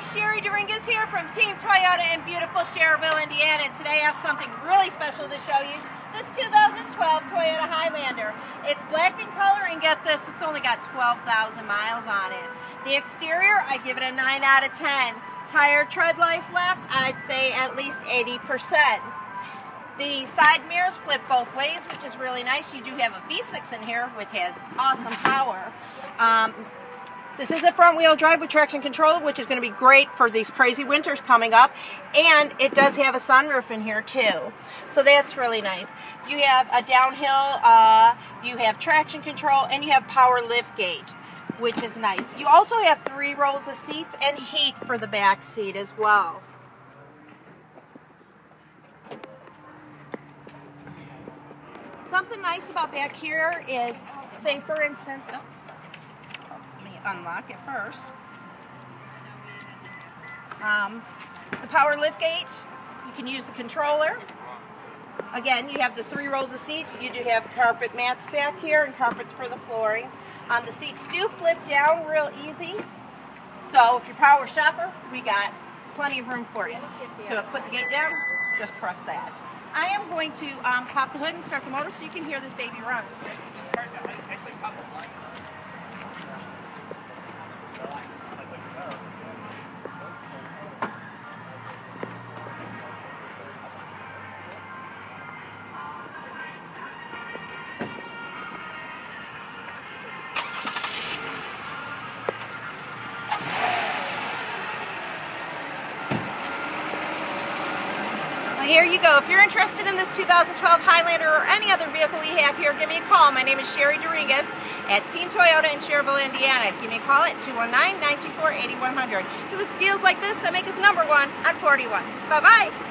Sherry Deringis here from Team Toyota in beautiful Schererville, Indiana. And today I have something really special to show you. This 2012 Toyota Highlander. It's black in color and get this, it's only got 12,000 miles on it. The exterior, I give it a 9 out of 10. Tire tread life left, I'd say at least 80%. The side mirrors flip both ways, which is really nice. You do have a V6 in here, which has awesome power. Um, this is a front wheel drive with traction control, which is going to be great for these crazy winters coming up. And it does have a sunroof in here too. So that's really nice. You have a downhill, uh, you have traction control, and you have power lift gate, which is nice. You also have three rows of seats and heat for the back seat as well. Something nice about back here is, say for instance, oh, unlock it first. Um, the power lift gate, you can use the controller. Again, you have the three rows of seats. You do have carpet mats back here and carpets for the flooring. Um, the seats do flip down real easy. So if you're power shopper, we got plenty of room for you. To put the gate down, just press that. I am going to um, pop the hood and start the motor so you can hear this baby run. Here you go. If you're interested in this 2012 Highlander or any other vehicle we have here, give me a call. My name is Sherry Deringis at Team Toyota in Schererville, Indiana. Give me a call at 219-924-8100. Because it's deals like this that make us number one on 41. Bye-bye.